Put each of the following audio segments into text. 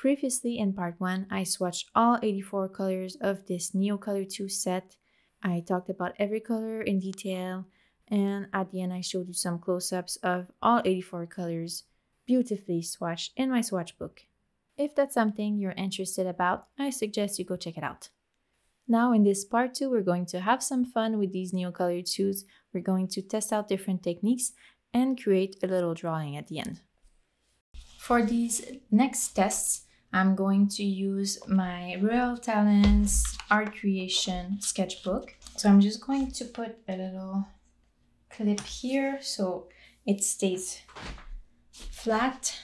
Previously in part 1, I swatched all 84 colors of this Neocolor II set. I talked about every color in detail, and at the end I showed you some close-ups of all 84 colors beautifully swatched in my swatch book. If that's something you're interested about, I suggest you go check it out. Now in this part 2, we're going to have some fun with these Neo Color 2s. We're going to test out different techniques and create a little drawing at the end. For these next tests, I'm going to use my Royal Talens Art Creation sketchbook. So I'm just going to put a little clip here so it stays flat.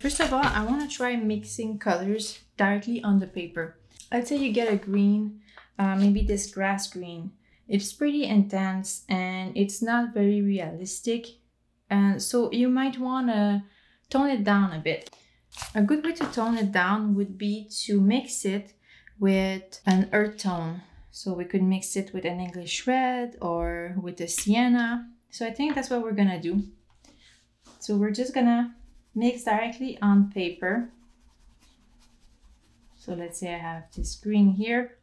First of all, I want to try mixing colors directly on the paper. Let's say you get a green, uh, maybe this grass green. It's pretty intense and it's not very realistic. And so you might want to tone it down a bit. A good way to tone it down would be to mix it with an earth tone. So we could mix it with an English red or with a sienna. So I think that's what we're gonna do. So we're just gonna mix directly on paper. So let's say I have this green here.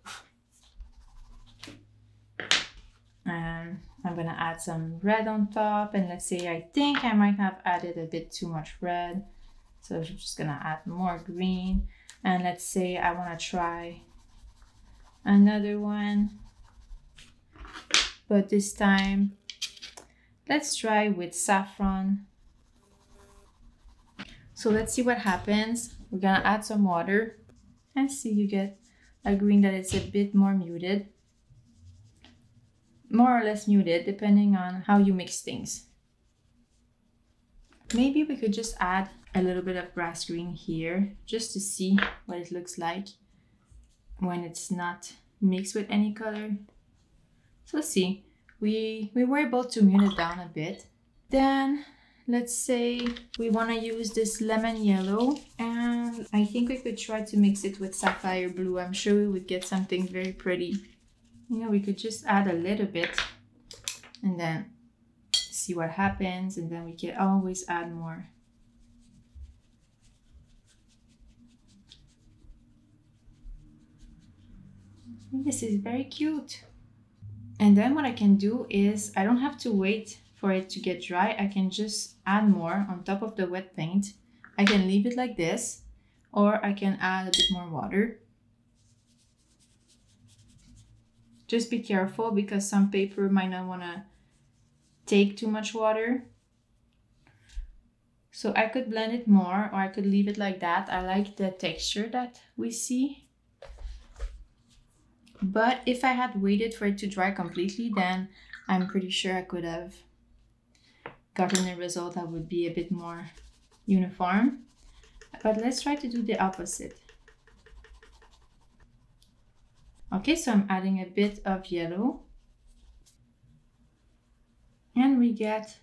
And I'm gonna add some red on top. And let's say I think I might have added a bit too much red. So I'm just gonna add more green. And let's say I wanna try another one. But this time, let's try with saffron. So let's see what happens. We're gonna add some water and see you get a green that is a bit more muted. More or less muted depending on how you mix things. Maybe we could just add a little bit of grass green here just to see what it looks like when it's not mixed with any color. So let's see, we, we were able to mute it down a bit. Then let's say we want to use this lemon yellow and I think we could try to mix it with sapphire blue. I'm sure we would get something very pretty. You know, we could just add a little bit and then see what happens and then we can always add more. This is very cute. And then what I can do is I don't have to wait for it to get dry. I can just add more on top of the wet paint. I can leave it like this or I can add a bit more water. Just be careful because some paper might not want to take too much water. So I could blend it more or I could leave it like that. I like the texture that we see. But if I had waited for it to dry completely, then I'm pretty sure I could have gotten a result that would be a bit more uniform. But let's try to do the opposite. Okay, so I'm adding a bit of yellow. And we get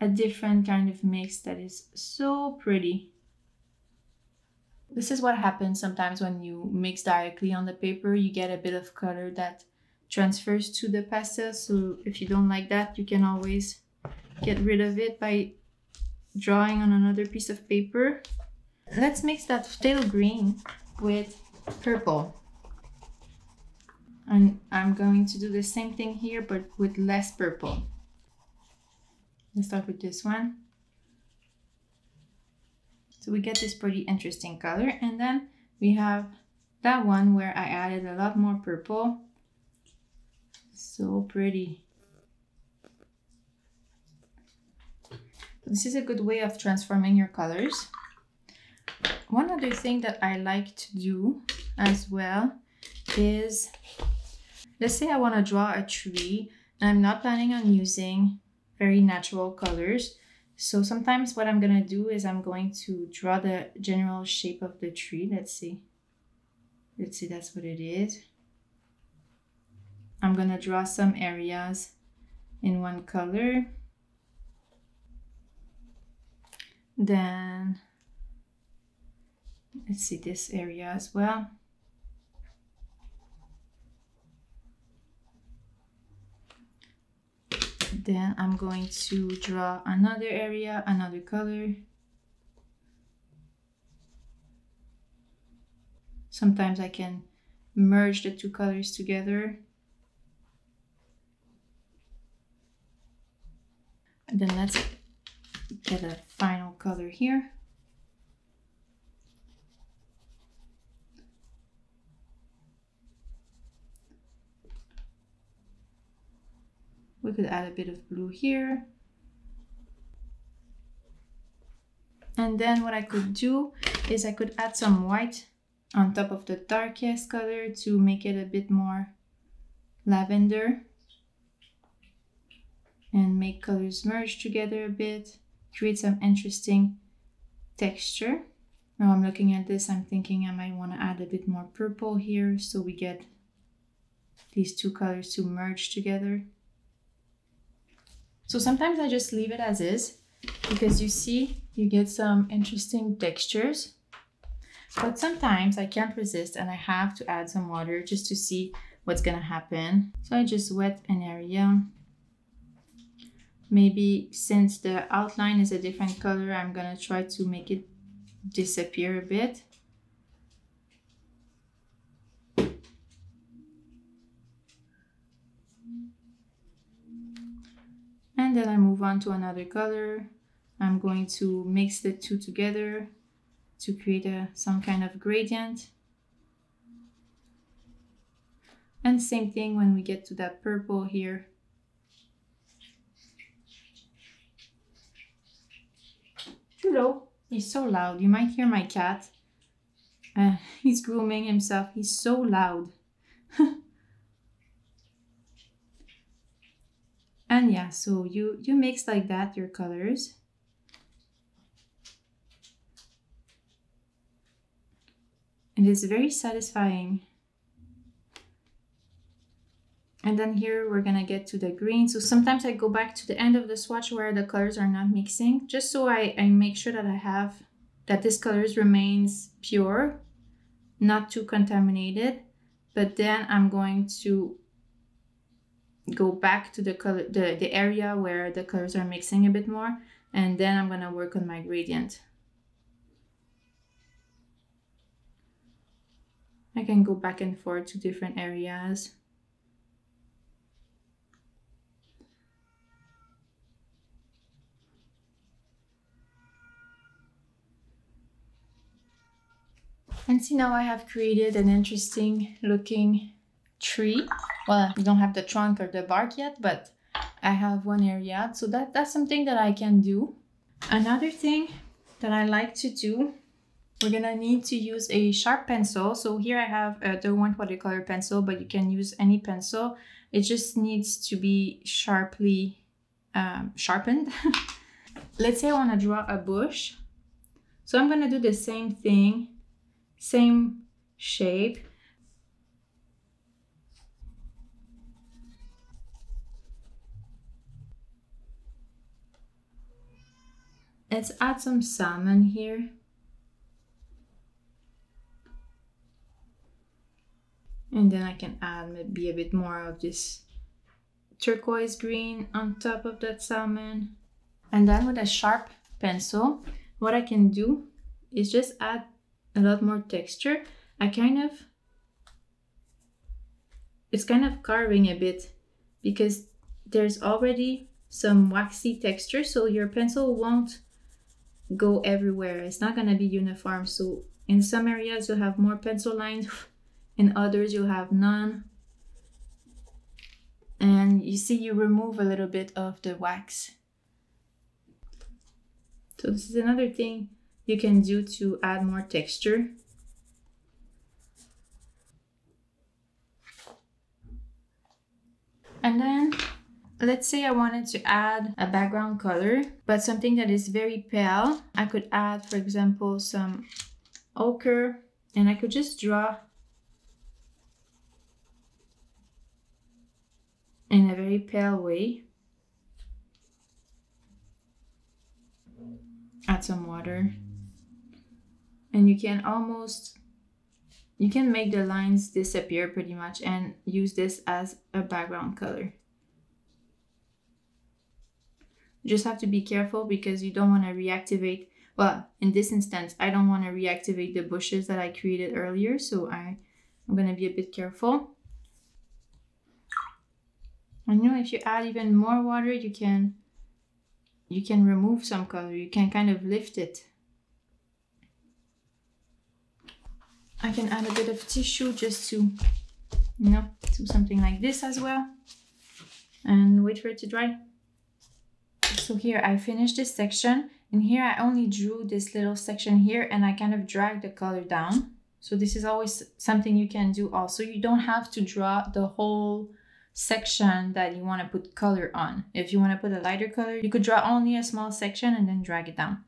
a different kind of mix that is so pretty. This is what happens sometimes when you mix directly on the paper. You get a bit of color that transfers to the pastel. So if you don't like that, you can always get rid of it by drawing on another piece of paper. Let's mix that phthalo green with purple. And I'm going to do the same thing here, but with less purple. Let's start with this one. So we get this pretty interesting color. And then we have that one where I added a lot more purple. So pretty. This is a good way of transforming your colors. One other thing that I like to do as well is, let's say I want to draw a tree and I'm not planning on using very natural colors. So sometimes what I'm gonna do is I'm going to draw the general shape of the tree. Let's see. Let's see, that's what it is. I'm gonna draw some areas in one color. Then let's see this area as well. Then I'm going to draw another area, another color. Sometimes I can merge the two colors together. And then let's get a final color here. We could add a bit of blue here. And then what I could do is I could add some white on top of the darkest color to make it a bit more lavender and make colors merge together a bit, create some interesting texture. Now I'm looking at this, I'm thinking I might want to add a bit more purple here so we get these two colors to merge together. So sometimes I just leave it as is because you see you get some interesting textures. But sometimes I can't resist and I have to add some water just to see what's gonna happen. So I just wet an area. Maybe since the outline is a different color, I'm gonna try to make it disappear a bit. And then I move on to another color. I'm going to mix the two together to create a, some kind of gradient. And same thing when we get to that purple here. Hello, he's so loud. You might hear my cat. Uh, he's grooming himself. He's so loud. and yeah so you you mix like that your colors. And it's very satisfying. And then here we're gonna get to the green. So sometimes I go back to the end of the swatch where the colors are not mixing just so I, I make sure that I have that this colors remains pure not too contaminated. But then I'm going to go back to the color the, the area where the colors are mixing a bit more and then I'm gonna work on my gradient. I can go back and forth to different areas. And see now I have created an interesting looking tree. Well, you don't have the trunk or the bark yet, but I have one area. So that, that's something that I can do. Another thing that I like to do, we're gonna need to use a sharp pencil. So here I have a Derwent watercolor pencil, but you can use any pencil. It just needs to be sharply um, sharpened. Let's say I wanna draw a bush. So I'm gonna do the same thing, same shape, Let's add some salmon here. And then I can add maybe a bit more of this turquoise green on top of that salmon. And then with a sharp pencil, what I can do is just add a lot more texture. I kind of, it's kind of carving a bit because there's already some waxy texture so your pencil won't go everywhere. It's not gonna be uniform. So in some areas you'll have more pencil lines, in others you'll have none. And you see you remove a little bit of the wax. So this is another thing you can do to add more texture. And then Let's say I wanted to add a background color, but something that is very pale. I could add, for example, some ochre, and I could just draw in a very pale way. Add some water. And you can almost, you can make the lines disappear pretty much and use this as a background color. Just have to be careful because you don't want to reactivate. Well, in this instance, I don't want to reactivate the bushes that I created earlier, so I, I'm gonna be a bit careful. I know if you add even more water, you can you can remove some color. You can kind of lift it. I can add a bit of tissue just to, you know, do something like this as well. And wait for it to dry. So here I finished this section. And here I only drew this little section here and I kind of dragged the color down. So this is always something you can do also. You don't have to draw the whole section that you want to put color on. If you want to put a lighter color, you could draw only a small section and then drag it down.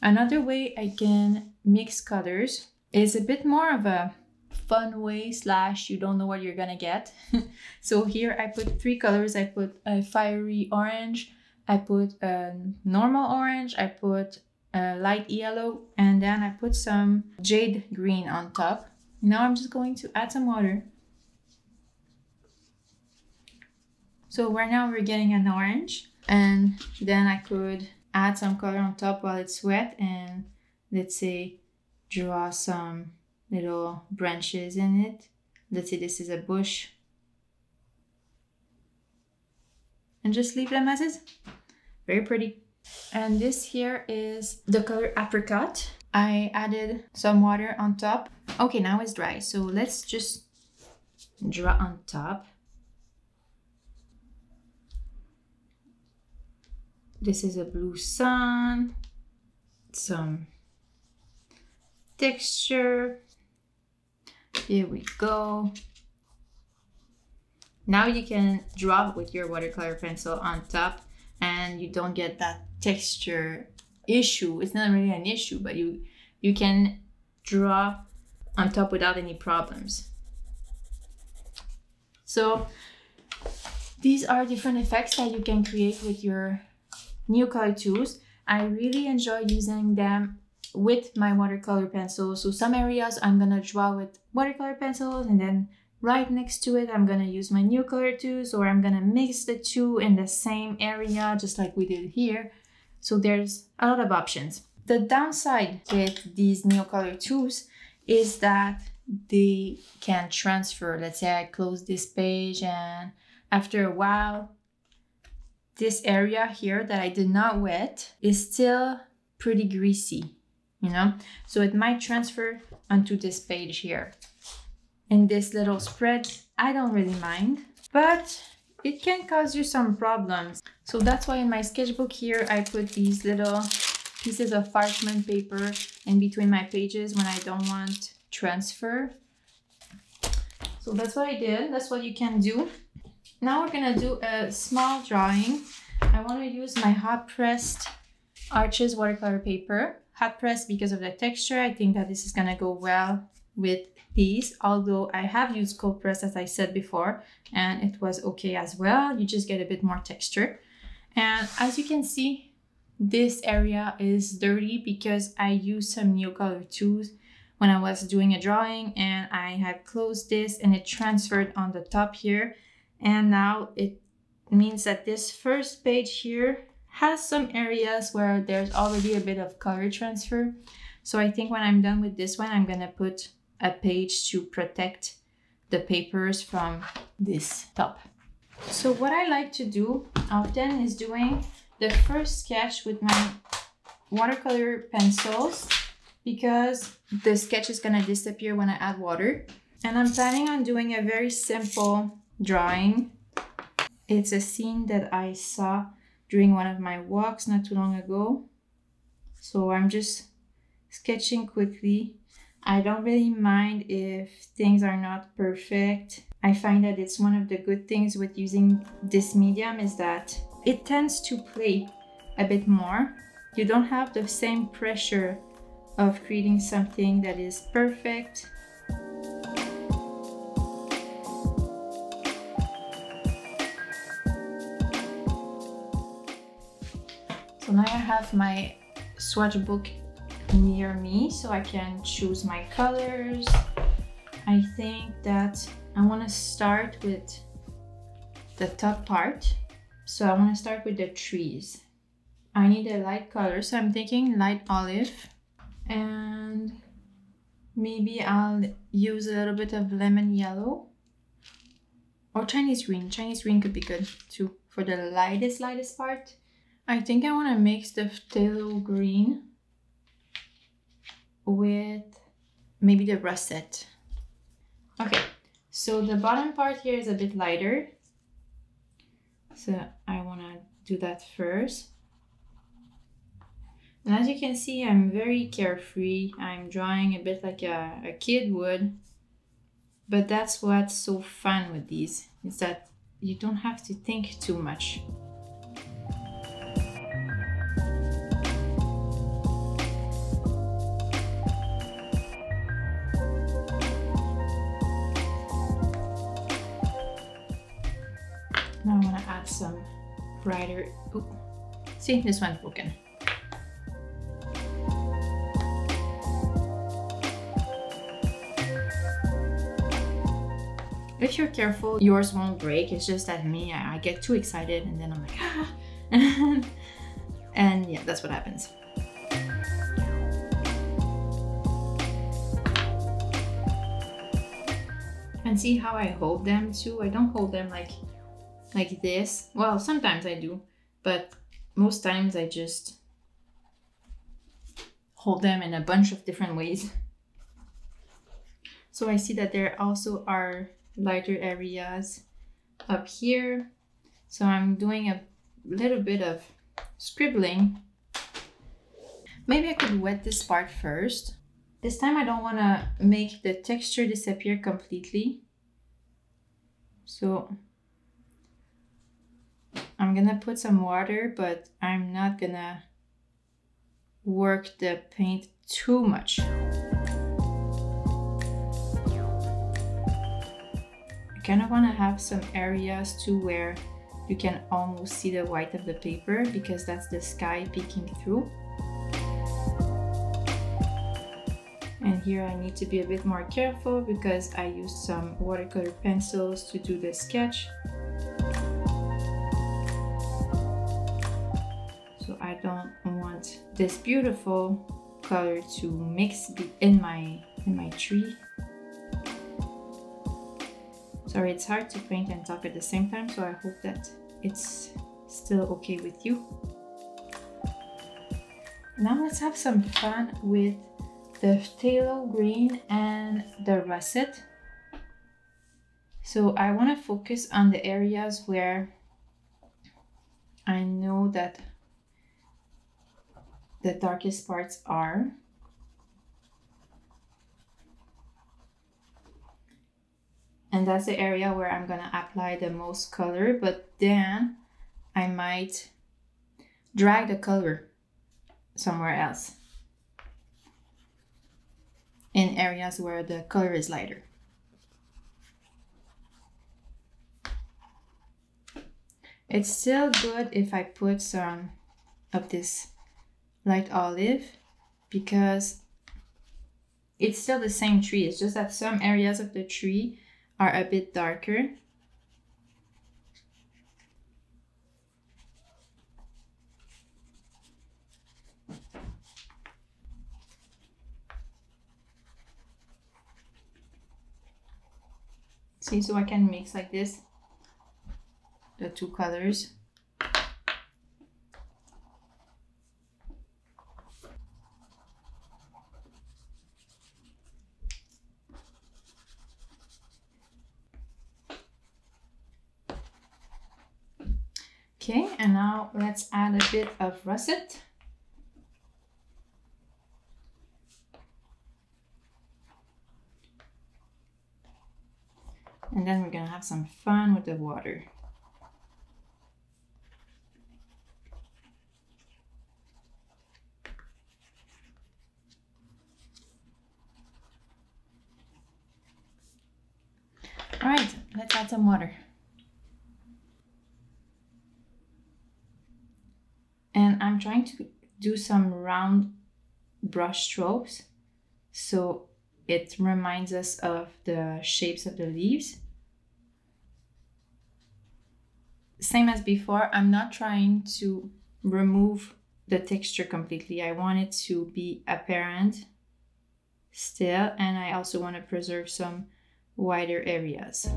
Another way I can mix colors is a bit more of a fun way slash you don't know what you're gonna get. so here I put three colors. I put a fiery orange, I put a normal orange, I put a light yellow, and then I put some jade green on top. Now I'm just going to add some water So right now we're getting an orange and then I could add some color on top while it's wet and let's say draw some little branches in it. Let's say this is a bush. And just leave them as is. Very pretty. And this here is the color apricot. I added some water on top. Okay, now it's dry. So let's just draw on top. This is a blue sun, some texture. Here we go. Now you can draw with your watercolor pencil on top and you don't get that texture issue. It's not really an issue, but you you can draw on top without any problems. So these are different effects that you can create with your Neocolor IIs. I really enjoy using them with my watercolor pencils. So some areas I'm gonna draw with watercolor pencils and then right next to it I'm gonna use my Neocolor IIs or I'm gonna mix the two in the same area just like we did here. So there's a lot of options. The downside with these Neocolor IIs is that they can transfer. Let's say I close this page and after a while this area here that I did not wet is still pretty greasy, you know? So it might transfer onto this page here. In this little spread, I don't really mind, but it can cause you some problems. So that's why in my sketchbook here, I put these little pieces of parchment paper in between my pages when I don't want transfer. So that's what I did. That's what you can do. Now we're gonna do a small drawing. I want to use my hot pressed Arches watercolor paper. Hot pressed because of the texture. I think that this is gonna go well with these, although I have used cold press as I said before, and it was okay as well. You just get a bit more texture. And as you can see, this area is dirty because I used some Neocolor IIs when I was doing a drawing and I had closed this and it transferred on the top here and now it means that this first page here has some areas where there's already a bit of color transfer. So I think when I'm done with this one, I'm gonna put a page to protect the papers from this top. So what I like to do often is doing the first sketch with my watercolor pencils because the sketch is gonna disappear when I add water. And I'm planning on doing a very simple drawing. It's a scene that I saw during one of my walks not too long ago. So I'm just sketching quickly. I don't really mind if things are not perfect. I find that it's one of the good things with using this medium is that it tends to play a bit more. You don't have the same pressure of creating something that is perfect So now I have my swatch book near me so I can choose my colors. I think that I want to start with the top part. So I want to start with the trees. I need a light color, so I'm thinking light olive and maybe I'll use a little bit of lemon yellow or Chinese green. Chinese green could be good too for the lightest, lightest part. I think I want to mix the phthalo green with maybe the russet. Okay, so the bottom part here is a bit lighter. So I want to do that first. And as you can see, I'm very carefree. I'm drawing a bit like a, a kid would. But that's what's so fun with these, is that you don't have to think too much. Brighter. Ooh. See, this one's broken. If you're careful, yours won't break. It's just that me, I, I get too excited and then I'm like, ah. and yeah, that's what happens. And see how I hold them too? I don't hold them like like this. Well, sometimes I do, but most times I just hold them in a bunch of different ways. So I see that there also are lighter areas up here. So I'm doing a little bit of scribbling. Maybe I could wet this part first. This time I don't want to make the texture disappear completely. So I'm gonna put some water, but I'm not gonna work the paint too much. I kind of want to have some areas too where you can almost see the white of the paper because that's the sky peeking through. And here I need to be a bit more careful because I used some watercolor pencils to do the sketch. Don't want this beautiful color to mix in my in my tree Sorry, it's hard to paint and talk at the same time, so I hope that it's still okay with you. Now let's have some fun with the phthalo green and the russet. So I want to focus on the areas where I know that the darkest parts are. and that's the area where I'm gonna apply the most color but then I might drag the color somewhere else in areas where the color is lighter. It's still good if I put some of this light olive because it's still the same tree. It's just that some areas of the tree are a bit darker. See, so I can mix like this, the two colors. Okay, and now let's add a bit of russet. And then we're gonna have some fun with the water. All right, let's add some water. And I'm trying to do some round brush strokes so it reminds us of the shapes of the leaves. Same as before, I'm not trying to remove the texture completely. I want it to be apparent still, and I also want to preserve some wider areas.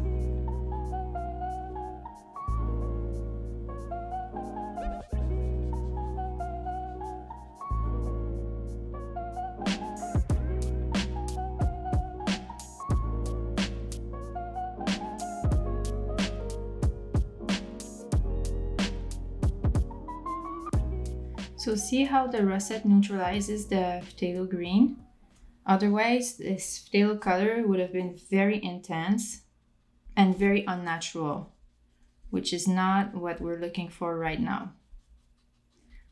So see how the russet neutralizes the phthalo green? Otherwise, this phthalo color would have been very intense and very unnatural, which is not what we're looking for right now.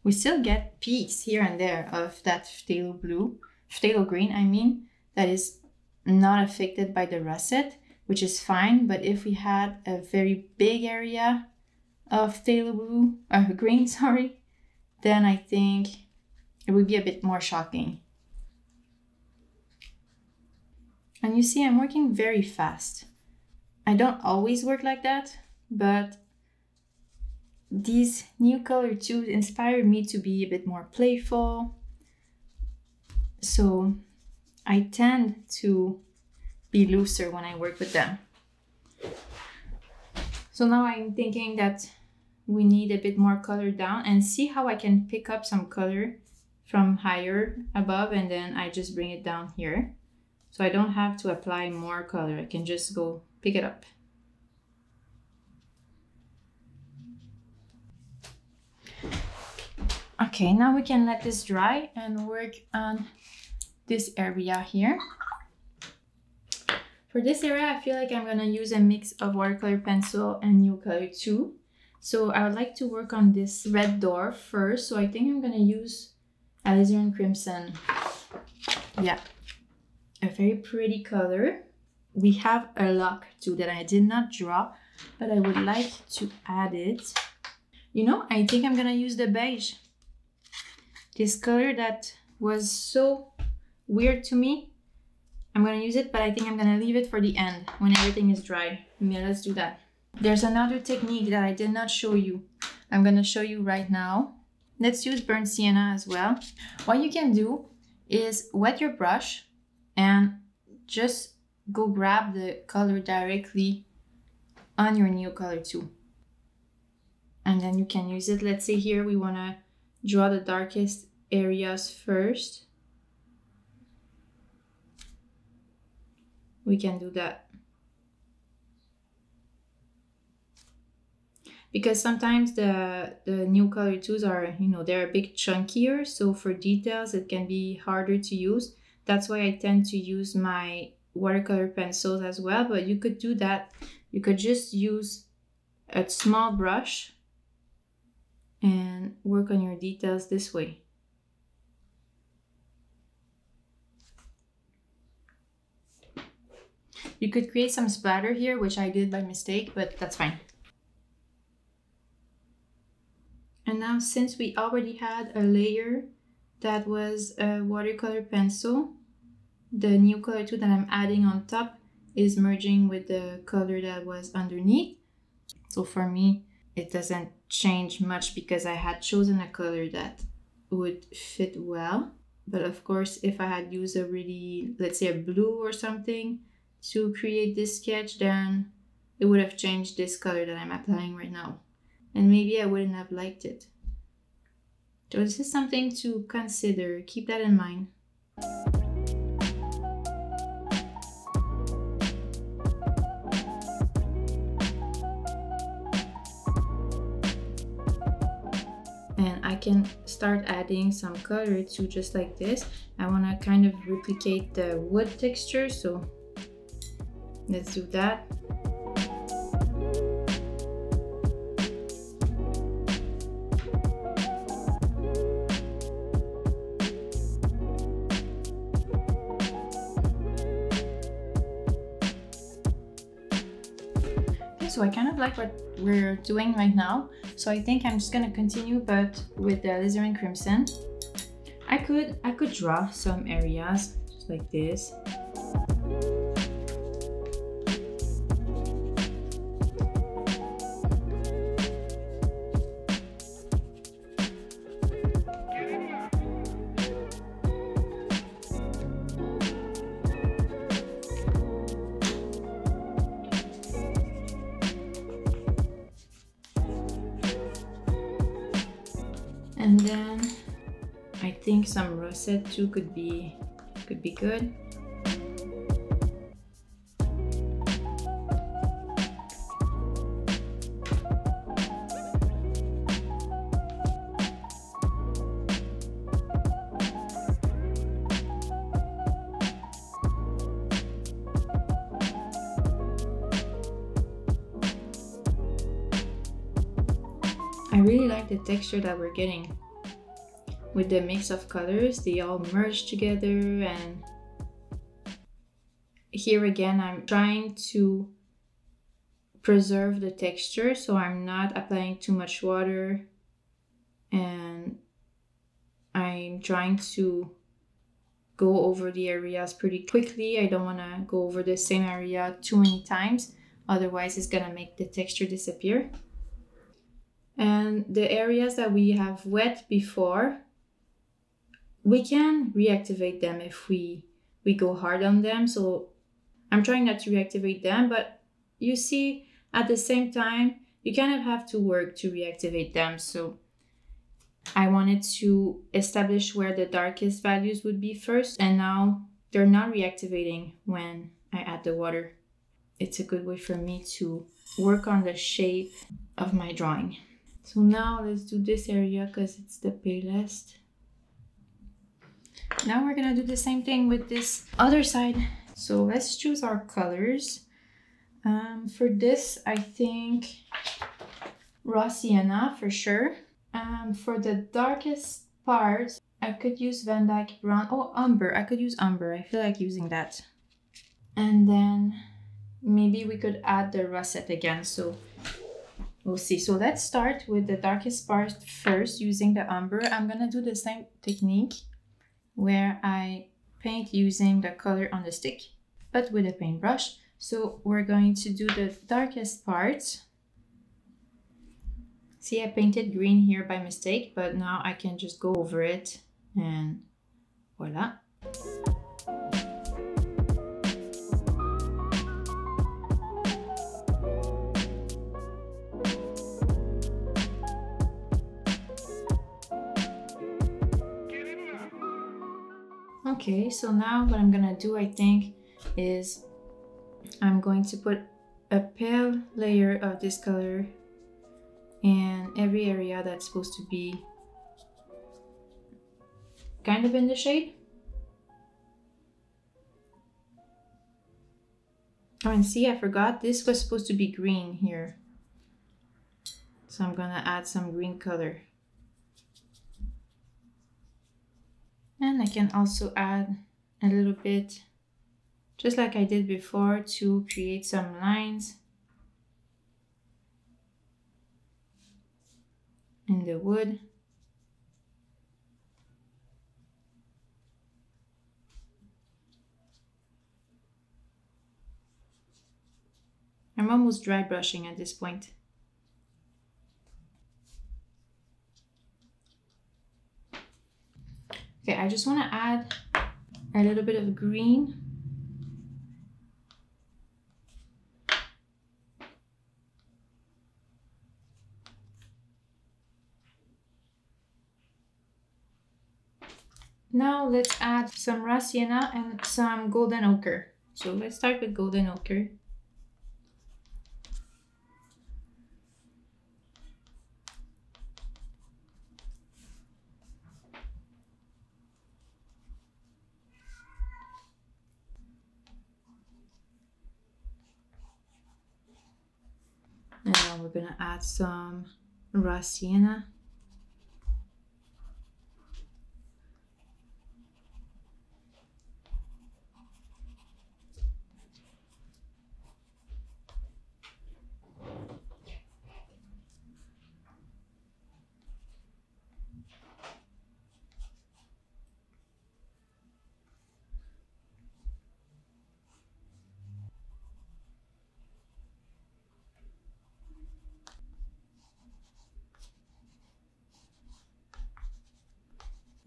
We still get peaks here and there of that phthalo blue, phthalo green, I mean, that is not affected by the russet, which is fine. But if we had a very big area of phthalo blue, uh, green, sorry, then I think it would be a bit more shocking. And you see, I'm working very fast. I don't always work like that, but these Neocolor II inspired me to be a bit more playful. So I tend to be looser when I work with them. So now I'm thinking that we need a bit more color down and see how I can pick up some color from higher above and then I just bring it down here. So I don't have to apply more color. I can just go pick it up. Okay, now we can let this dry and work on this area here. For this area, I feel like I'm gonna use a mix of watercolor pencil and Neocolor II. So I would like to work on this red door first. So I think I'm gonna use alizarin crimson. Yeah, a very pretty color. We have a lock too that I did not draw, but I would like to add it. You know, I think I'm gonna use the beige. This color that was so weird to me. I'm gonna use it, but I think I'm gonna leave it for the end when everything is dry. Yeah, let's do that. There's another technique that I did not show you. I'm gonna show you right now. Let's use burnt sienna as well. What you can do is wet your brush and just go grab the color directly on your Neocolor II. And then you can use it. Let's say here we wanna draw the darkest areas first. We can do that. Because sometimes the the Neocolor IIs are you know they're a bit chunkier so for details it can be harder to use. That's why i tend to use my watercolor pencils as well but you could do that. You could just use a small brush and work on your details this way. You could create some splatter here which i did by mistake but that's fine And now since we already had a layer that was a watercolor pencil, the Neocolor II that I'm adding on top is merging with the color that was underneath. So for me, it doesn't change much because I had chosen a color that would fit well. But of course, if I had used a really, let's say a blue or something to create this sketch, then it would have changed this color that I'm applying right now and maybe I wouldn't have liked it. So this is something to consider. Keep that in mind. and I can start adding some color to just like this. I want to kind of replicate the wood texture so let's do that. Like what we're doing right now. So I think I'm just gonna continue, but with the alizarin crimson. I could I could draw some areas just like this. And then I think some russet too could be could be good. The texture that we're getting. With the mix of colors, they all merge together and here again, I'm trying to preserve the texture so I'm not applying too much water and I'm trying to go over the areas pretty quickly. I don't want to go over the same area too many times, otherwise it's going to make the texture disappear. And the areas that we have wet before, we can reactivate them if we we go hard on them. So I'm trying not to reactivate them, but you see at the same time, you kind of have to work to reactivate them. So I wanted to establish where the darkest values would be first, and now they're not reactivating when I add the water. It's a good way for me to work on the shape of my drawing. So now let's do this area because it's the palest. Now we're gonna do the same thing with this other side. So let's choose our colors. Um, for this, I think raw sienna for sure. Um, for the darkest part, I could use Van Dyke brown. Oh, umber. I could use umber. I feel like using that. And then maybe we could add the russet again. So we'll see. So let's start with the darkest part first using the umber. I'm gonna do the same technique where I paint using the color on the stick, but with a paintbrush. So we're going to do the darkest part. See, I painted green here by mistake, but now I can just go over it and voila. Okay, so now what I'm gonna do, I think, is I'm going to put a pale layer of this color in every area that's supposed to be kind of in the shade. Oh, and see, I forgot this was supposed to be green here. So I'm gonna add some green color. And I can also add a little bit, just like I did before, to create some lines in the wood. I'm almost dry brushing at this point. Okay, I just want to add a little bit of green. Now let's add some raw and some golden ochre. So let's start with golden ochre. We're gonna add some raw sienna.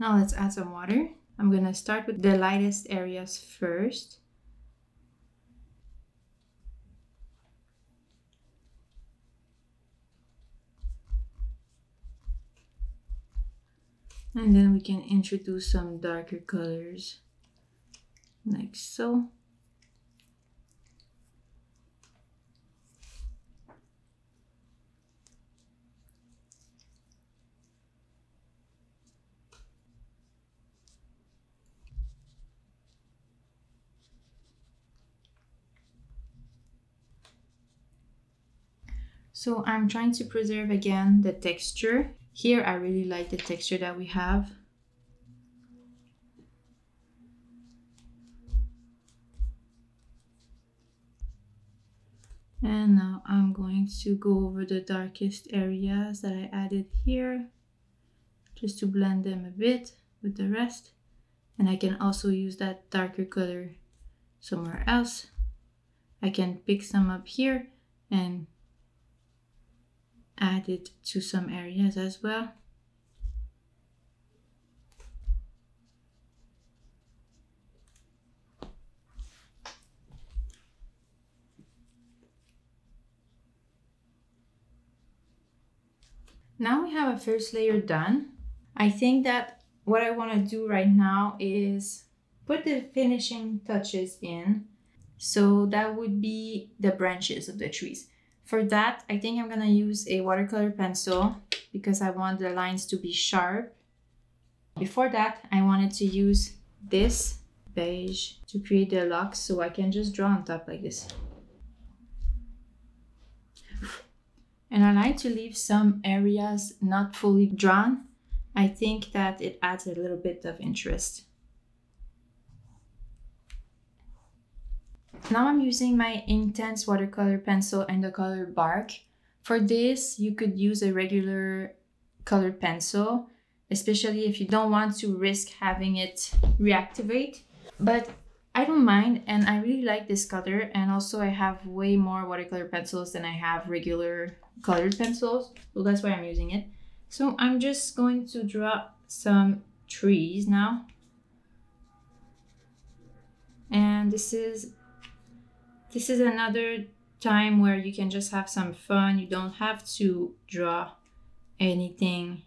Now let's add some water. I'm gonna start with the lightest areas first. And then we can introduce some darker colors like so. So I'm trying to preserve again the texture. Here I really like the texture that we have. And now I'm going to go over the darkest areas that I added here just to blend them a bit with the rest. And I can also use that darker color somewhere else. I can pick some up here and add it to some areas as well. Now we have a first layer done. I think that what I want to do right now is put the finishing touches in. So that would be the branches of the trees. For that, I think I'm gonna use a watercolor pencil because I want the lines to be sharp. Before that, I wanted to use this beige to create the locks so I can just draw on top like this. And I like to leave some areas not fully drawn. I think that it adds a little bit of interest. Now I'm using my Inktense watercolor pencil and the color Bark. For this, you could use a regular colored pencil, especially if you don't want to risk having it reactivate. But I don't mind and I really like this color and also I have way more watercolor pencils than I have regular colored pencils so that's why I'm using it so I'm just going to draw some trees now and this is this is another time where you can just have some fun you don't have to draw anything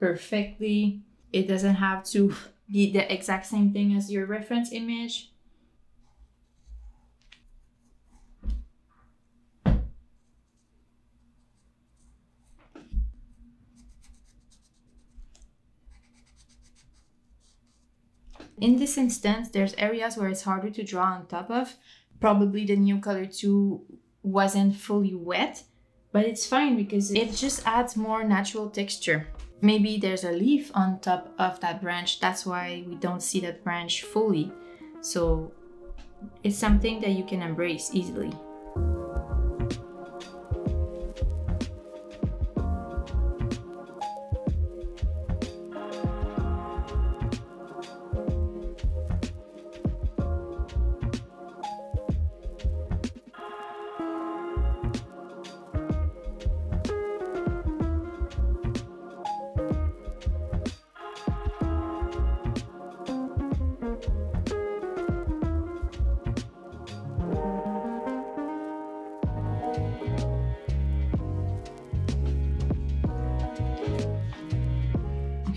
perfectly it doesn't have to be the exact same thing as your reference image. In this instance, there's areas where it's harder to draw on top of. Probably the Neocolor II wasn't fully wet, but it's fine because it just adds more natural texture. Maybe there's a leaf on top of that branch. That's why we don't see that branch fully. So it's something that you can embrace easily.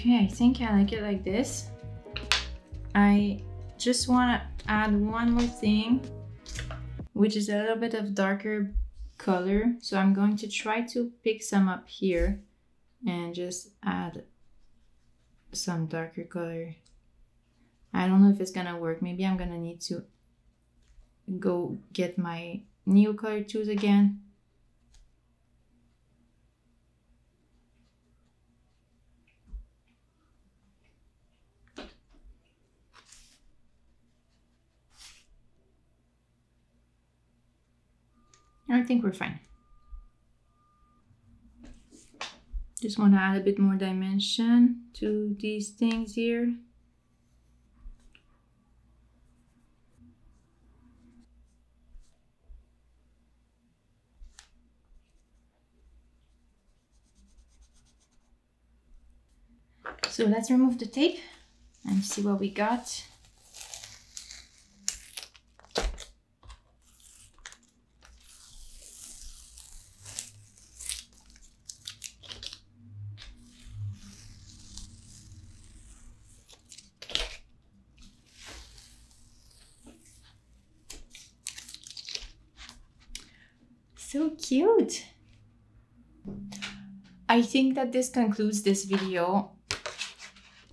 Okay, I think I like it like this. I just want to add one more thing, which is a little bit of darker color. So I'm going to try to pick some up here and just add some darker color. I don't know if it's gonna work. Maybe I'm gonna need to go get my Neocolor IIs again I think we're fine. Just want to add a bit more dimension to these things here. So let's remove the tape and see what we got. so cute. I think that this concludes this video.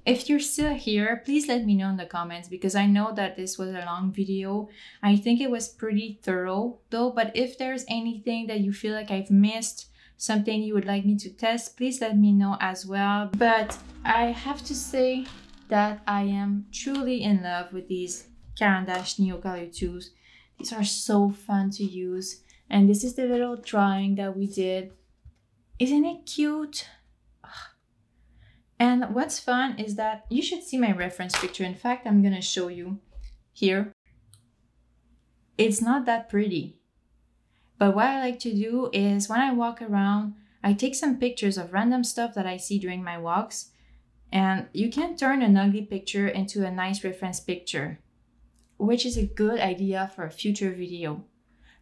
If you're still here, please let me know in the comments because I know that this was a long video. I think it was pretty thorough though, but if there's anything that you feel like I've missed, something you would like me to test, please let me know as well. But I have to say that I am truly in love with these Caran d'Ache Neocolor IIs. These are so fun to use. And this is the little drawing that we did. Isn't it cute? And what's fun is that you should see my reference picture. In fact, I'm gonna show you here. It's not that pretty. But what I like to do is when I walk around, I take some pictures of random stuff that I see during my walks. And you can turn an ugly picture into a nice reference picture, which is a good idea for a future video.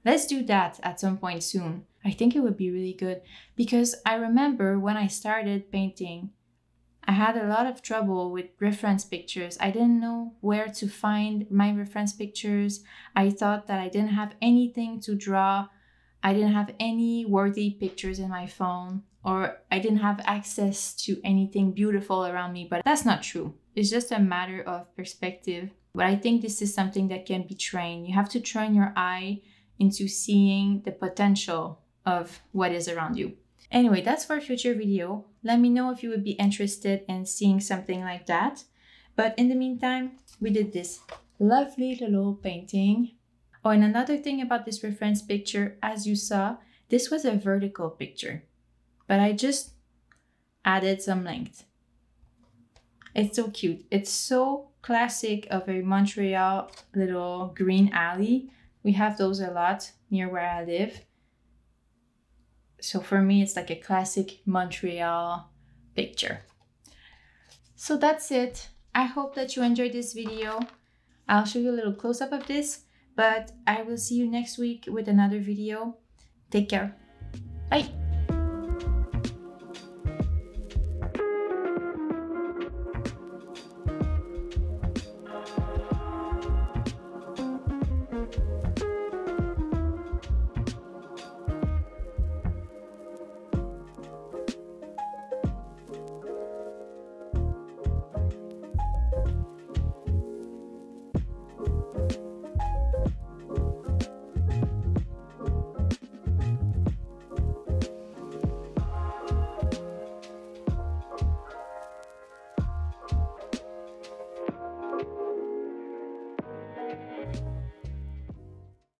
Let's do that at some point soon. I think it would be really good because I remember when I started painting, I had a lot of trouble with reference pictures. I didn't know where to find my reference pictures. I thought that I didn't have anything to draw. I didn't have any worthy pictures in my phone, or I didn't have access to anything beautiful around me. But that's not true. It's just a matter of perspective. But I think this is something that can be trained. You have to train your eye into seeing the potential of what is around you. Anyway, that's for a future video. Let me know if you would be interested in seeing something like that. But in the meantime, we did this lovely little painting. Oh, and another thing about this reference picture, as you saw, this was a vertical picture, but I just added some length. It's so cute. It's so classic of a Montreal little green alley. We have those a lot near where I live. So for me, it's like a classic Montreal picture. So that's it. I hope that you enjoyed this video. I'll show you a little close-up of this, but I will see you next week with another video. Take care. Bye.